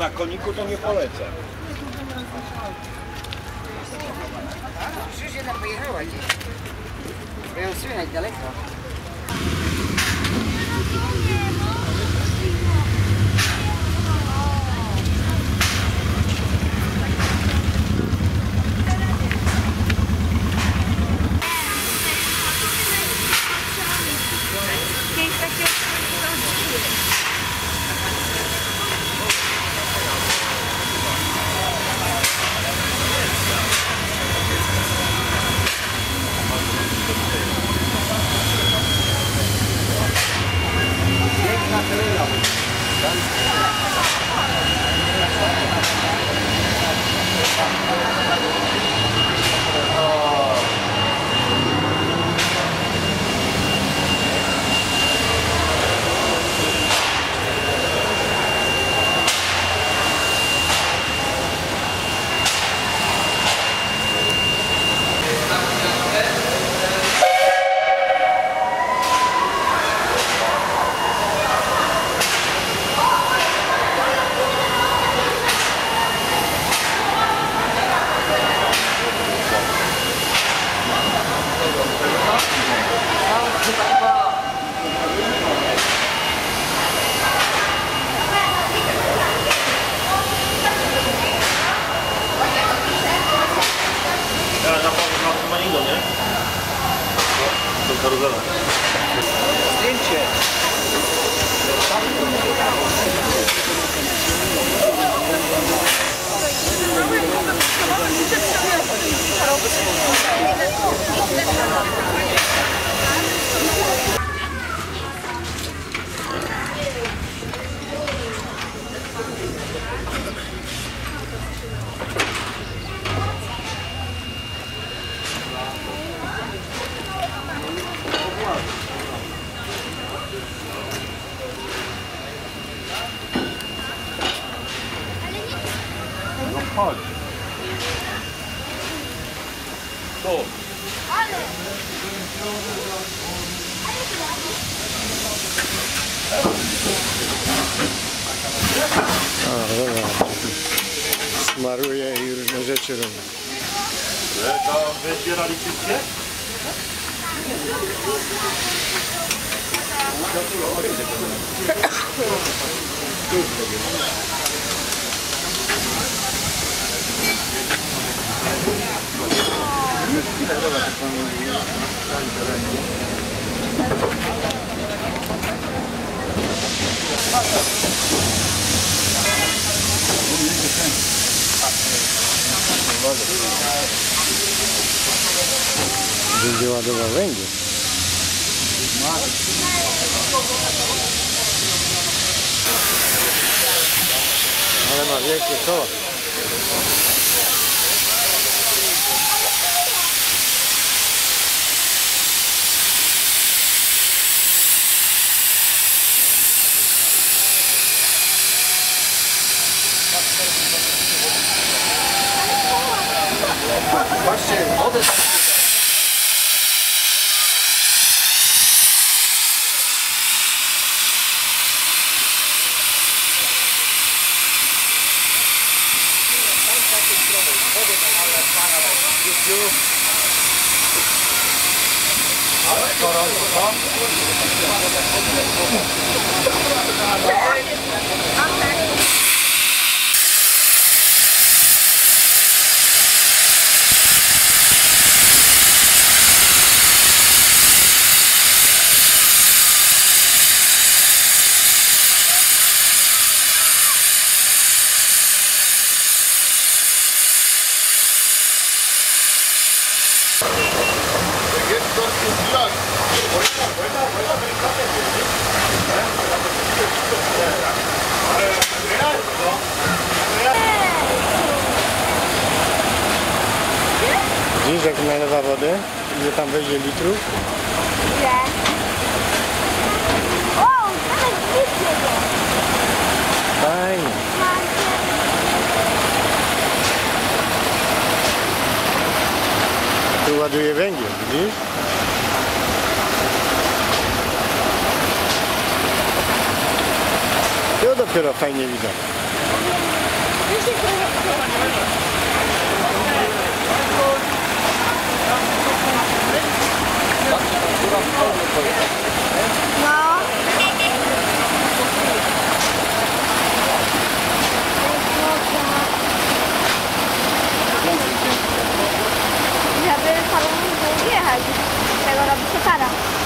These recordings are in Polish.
na koniku to nie polecę. Przecież jedna pojechała gdzieś. Bo ją słychać daleko. 好多个了。ハードそう Smaruje Jurny rzeczy robi. Ta wyciera liczycie? Thank you. Vendeu a dona Vende? Olha, mas vem aqui só. Właśnie, odeszł. Ładuje węgiel, widzisz? Tu dopiero fajnie widać. No. Panu jechać. Tego robi się para.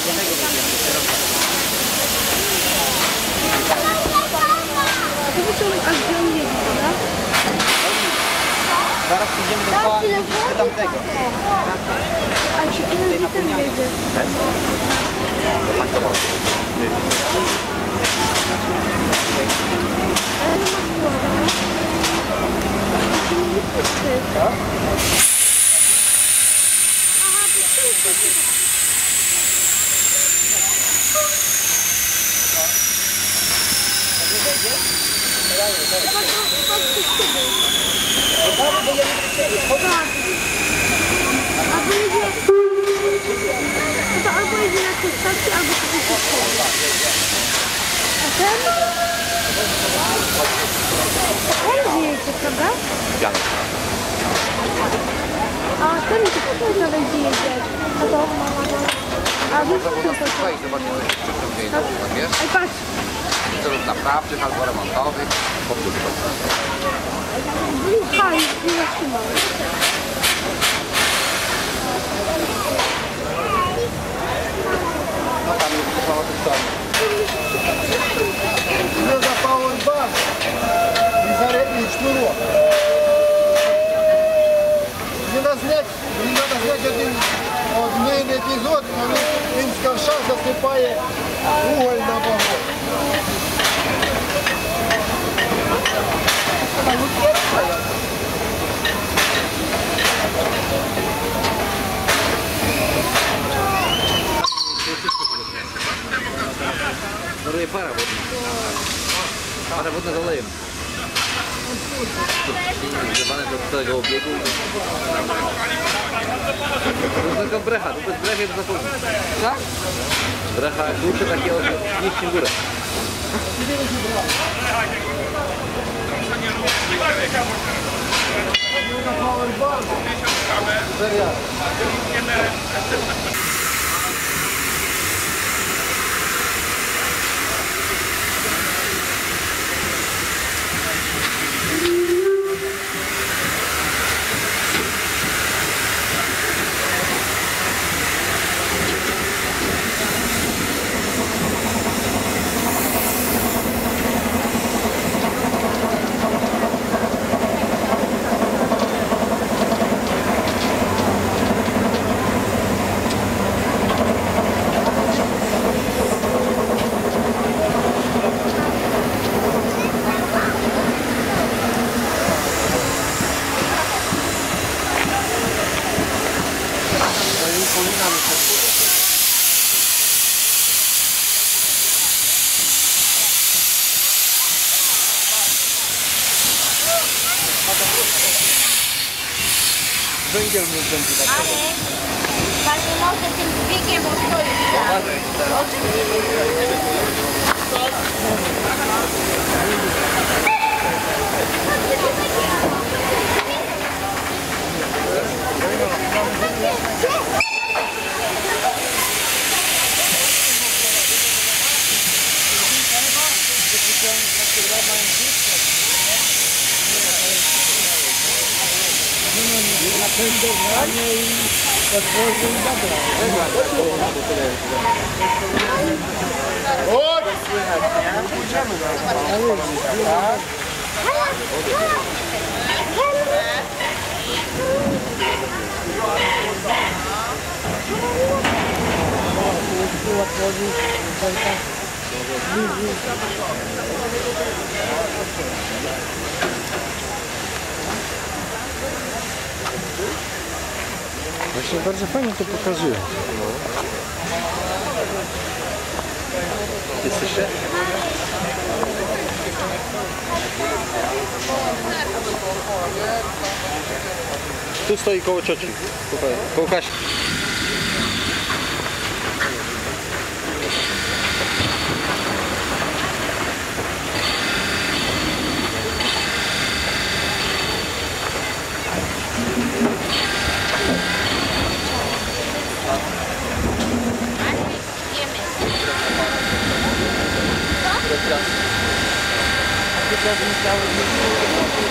A gdzie on jedzie, dobra? Zaraz idziemy do Tam tyle do tamtego. A się ile ten jedzie? Albo jedzie... No to albo jedzie na tej albo sobie się A ten? On jedzie? A ten to też nawet jedzie. A to? A wy co to to tak wiesz? Ej, patrz. Absolut naprawdę, albo agora powtórką. Haj, nie Zalejem. Używane do całego obiegu. To taka brecha, to bez brechy to zapomnij. Tak? Brecha dłuższe takie Od niż w górę. Ale pan nie może tym dźwigiem, na frente do Vale e depois do Badrão. Oi! Thank you. Właśnie bardzo fajnie to pokazuje. Jesteście? Tu stoi koło cioci. Koło Kasi. because Mr.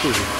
そう。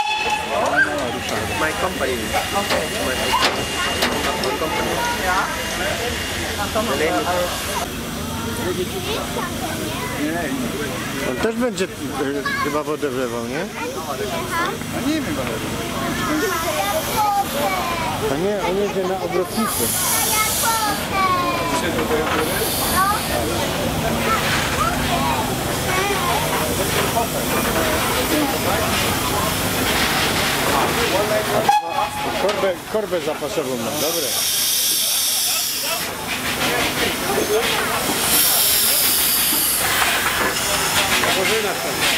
zakurzy. company. company. The name is On też będzie y, chyba wodę wlewał, nie? A nie wiem, ale... A nie, on jedzie na obrotnicę. Korbę, korbę zapasową mam, dobre. Bożena tam.